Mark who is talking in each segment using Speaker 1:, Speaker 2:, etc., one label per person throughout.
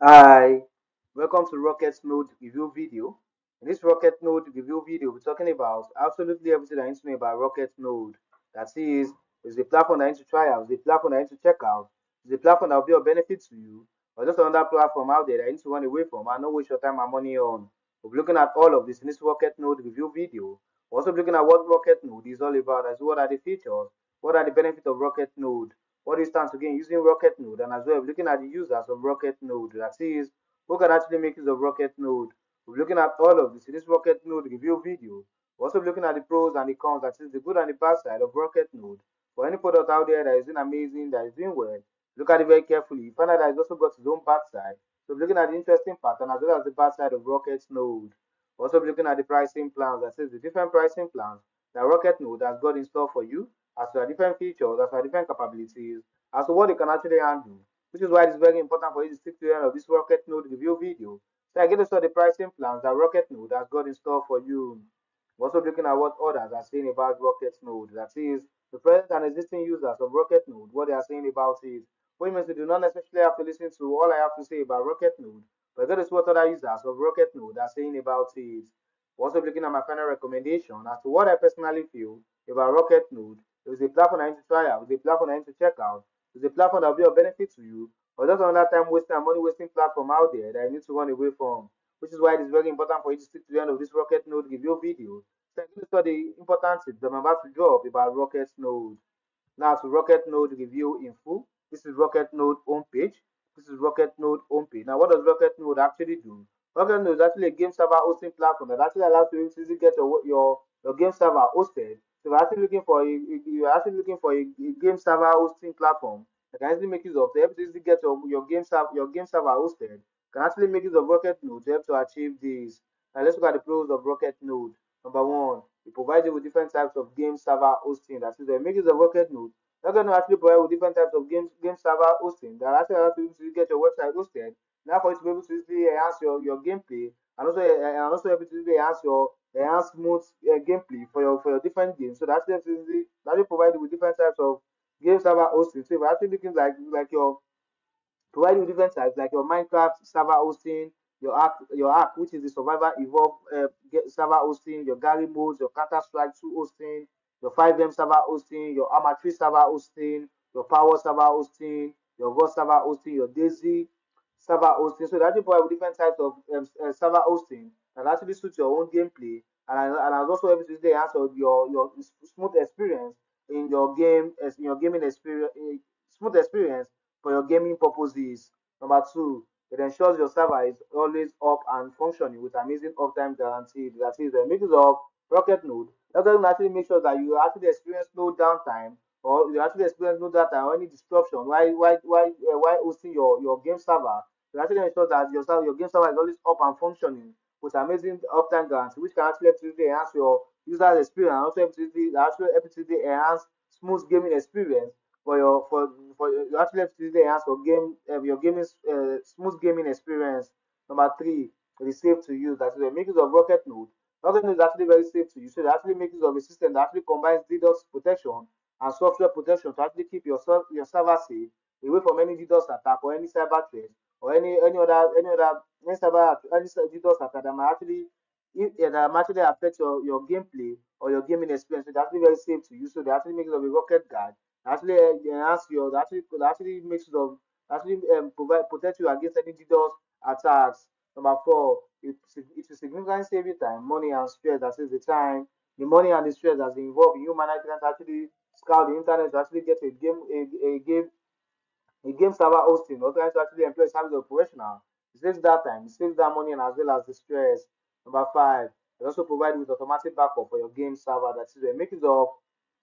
Speaker 1: Hi, welcome to Rocket Node review video. In this Rocket Node review video, we're talking about absolutely everything I need to know about Rocket Node. That is, is the platform I need to try out, is the platform I need to check out, is the platform that will be of benefit to you, or just another platform out there that I need to run away from and not waste your time and money on. We'll be looking at all of this in this Rocket Node review video. We're also looking at what Rocket Node is all about, as what are the features, what are the benefits of Rocket Node, what stands again using Rocket Node, and as well looking at the users of Rocket Node. That is, who can actually make use of Rocket Node. We're looking at all of this in this Rocket Node review video. We're also looking at the pros and the cons, that is the good and the bad side of Rocket Node. For any product out there that is doing amazing, that is doing well, look at it very carefully. You find out that it's also got its own bad side. So we're looking at the interesting pattern as well as the bad side of Rocket Node. Also looking at the pricing plans, that is the different pricing plans that Rocket Node has got in store for you as to the different features, as to the different capabilities, as to what they can actually handle, which is why it's very important for you to stick to the end of this Rocket Node review video. So I get to show the pricing plans that Rocket Node has got in store for you. Also looking at what others are saying about Rocket Node. That is, the present and existing users of Rocket Node, what they are saying about it. Which means you do not necessarily have to listen to all I have to say about Rocket Node, but that is what other users of Rocket Node are saying about it. Also looking at my final recommendation as to what I personally feel about Rocket Node. Is a platform I need to try out, it's a platform I need to check out, it's a platform that will be of benefit to you, or just another time wasting money wasting platform out there that I need to run away from. Which is why it is very important for you to stick to the end of this Rocket Node review video. So I'm going to the important tips that I'm about to drop about Rocket Node. Now to Rocket Node review in full. This is Rocket Node homepage. This is Rocket Node homepage. Now, what does Rocket Node actually do? Rocket Node is actually a game server hosting platform that actually allows you to easily get your your, your game server hosted. So, we're actually looking for a, you're actually looking for a, a game server hosting platform that can easily make use of to help easily get your, your game server your game server hosted. Can actually make use of Rocket Node to help to achieve this. Now, let's look at the pros of Rocket Node. Number one, it provides you with different types of game server hosting. That is, they make use of Rocket Node going to actually provide with different types of game, game server hosting that actually allows you to get your website hosted. Now for you to be able to easily enhance your, your gameplay and also and also able to easily enhance your enhance smooth uh, gameplay for your for your different games. So that's actually that will provide with different types of game server hosting. So you're actually looking like like your provide you different types like your Minecraft server hosting, your Ark, your Ark, which is the Survivor Evolve uh, server hosting, your Gary modes, your Counter Strike 2 hosting, your FiveM server hosting, your Arma 3 server hosting, your Power server hosting, your Rust server hosting, your DayZ server hosting. So that you provide with different types of um, uh, server hosting that actually suits your own gameplay and I, and also able to enhance your your smooth experience in your game as in your gaming experience smooth experience for your gaming purposes. Number two, it ensures your server is always up and functioning with amazing uptime guarantee. That is, the makers of Rocket Node. Rocket Node actually make sure that you actually experience no downtime or you actually experience no downtime or any disruption while while, uh, while hosting your, your game server. You actually ensure that your your game server is always up and functioning with amazing uptime guarantee, which can actually to enhance your user experience and also to actually enhance smooth gaming experience for your for for you actually to enhance your game uh, your gaming uh, smooth gaming experience. Number three, it is safe to use. That is the make use of Rocket Node. Rocket Node is actually very safe to use. So actually make use of a system that actually combines DDoS protection and software protection to actually keep your your server safe away from any DDoS attack or any cyber threat or any any other any other any cyber any DDoS attack that might actually if yeah, that actually affect your, your gameplay or your gaming experience. So it's actually very safe to use. So they actually make use of a rocket guard actually enhance your actually actually makes of actually um, provide protect you against any DDoS attacks. Number four, it, it will significantly save you time, money, and stress. That is the time, the money, and the stress that's involved in managing to actually scout the internet to actually get a game a, a game a game server hosting or trying to actually employ service operational. It saves that time, it saves that money, and as well as the stress. Number five, it also provides with automatic backup for your game server. That is, make use of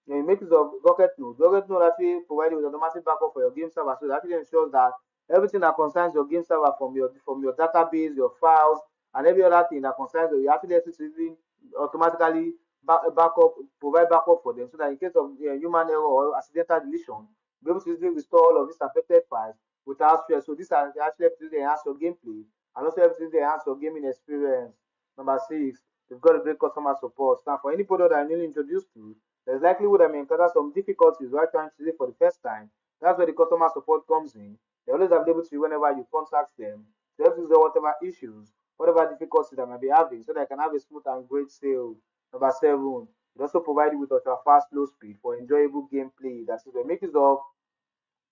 Speaker 1: you make use of Rocket Node. Rocket Node actually provides you with automatic backup for your game server, so it actually ensures that everything that concerns your game server from your from your database, your files, and every other thing that concerns you, you actually to automatically back, backup provide backup for them, so that in case of uh, human error or accidental deletion, be able to restore all of these affected files without stress. So this actually helps to enhance your gameplay and also helps to enhance your gaming experience. Number six, you've got a great customer support. Now, for any product I'm newly introduced to, there's likelihood I may encounter some difficulties while trying to use it for the first time. That's where the customer support comes in. They're always available to you whenever you contact them. to help resolve whatever issues, whatever difficulties that might be having, so that I can have a smooth and great sale. Number seven, it also provides you with ultra fast low speed for enjoyable gameplay. That is, we make use of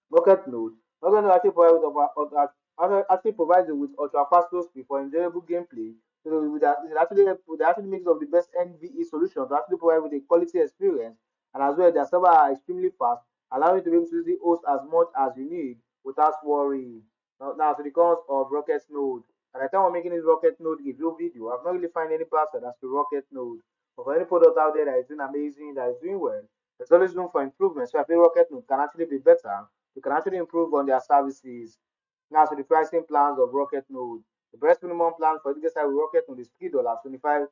Speaker 1: Rocket Node. Rocket Node actually provides with, actually provides you with ultra fast low speed for enjoyable gameplay. So that it actually they actually makes of the best NVMe solution to actually provide with a quality experience, and as well their server are extremely fast, allowing you to be able to use the host as much as you need without worrying. Now, now to the cons of Rocket Node. At the time of making this Rocket Node review video, I've not really found any password as to Rocket Node. But for any product out there that is doing amazing, that is doing well, there's always room for improvement. So I feel Rocket Node can actually be better. You can actually improve on their services. Now, so the pricing plans of Rocket Node. The best minimum plan for Educate with Rocket Node is $3.25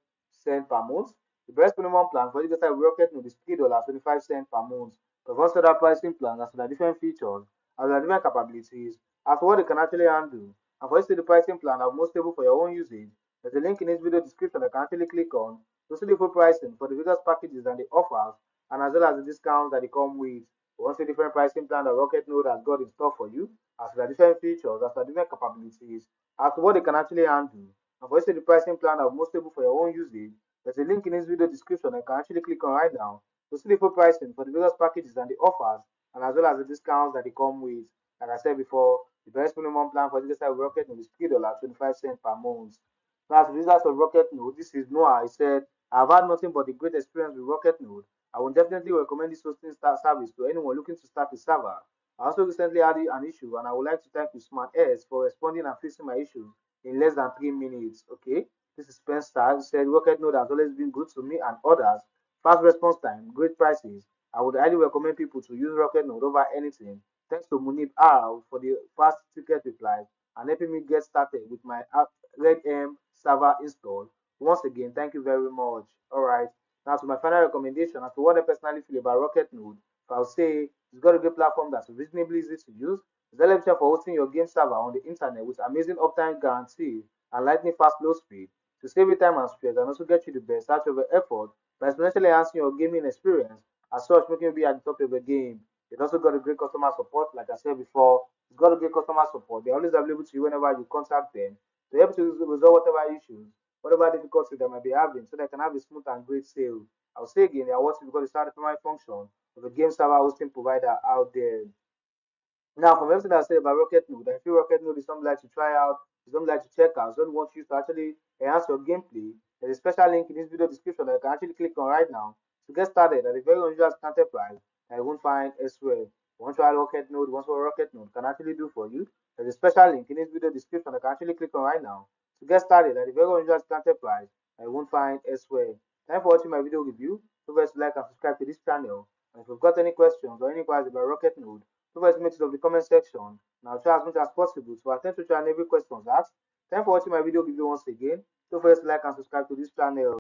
Speaker 1: per month. The best minimum plan for Educate with Rocket Node is $3.25 per month. Once other pricing plans as well different features, as well different capabilities, as what they can actually handle. And for to the pricing plan are most stable for your own usage, there's a link in this video description that you can actually click on to see the full pricing for the various packages and the offers, and as well as the discounts that they come with. Once a different pricing plan that Rocket Node has got in store for you, as as different features, as as different capabilities, as what they can actually handle. And for see the pricing plan are most stable for your own usage, there's a link in this video description that you can actually click on right now to see the full pricing for the various packages and the offers, and as well as the discounts that they come with. Like I said before, the best minimum plan for this type of Rocket Node is $3.25 per month. Now, as a result of Rocket Node, this is Noah. I said, I've had nothing but a great experience with Rocket Node. I would definitely recommend this hosting service to anyone looking to start a server. I also recently had an issue, and I would like to thank you, Smart S, for responding and fixing my issue in less than three minutes. Okay, this is Spencer. He said Rocket Node has always been good to me and others. Fast response time, great prices. I would highly recommend people to use Rocket Node over anything. Thanks to Munib R for the fast ticket reply and helping me get started with my RedM server install. Once again, thank you very much. All right. Now to my final recommendation as to what I personally feel about Rocket Node. I'll say it's got a good platform that's reasonably easy to use. It's option for hosting your game server on the internet with amazing uptime guarantee and lightning fast low speed to save you time and space and also get you the best out of your effort by exponentially enhancing your gaming experience as such making you be at the top of the game. It's also got a great customer support, like I said before. It's got a great customer support. They're always available to you whenever you contact them. They're able to resolve whatever issues, whatever difficulties they might be having, so they can have a smooth and great sale. I'll say again, they are working because it's not the primary function of a game server hosting provider out there. Now, from everything I said about Rocket Node, I feel Rocket Node is something like to try out, is something like to check out, so want you to actually enhance your gameplay. There's a special link in this video description that you can actually click on right now to get started at a very unusual counter price that you won't find elsewhere. One trial rocket node, one for rocket node can actually do for you. There's a special link in this video description that you can actually click on right now to get started at a very unusual counter price you won't find elsewhere. Thanks for watching my video review. Don't forget to like and subscribe to this channel. And if you've got any questions or any queries about Rocket Node, don't forget to make it of the comment section. I'll try as much as possible to attend to try and every question asked. Thanks for watching my video review once again. Don't forget to like and subscribe to this channel.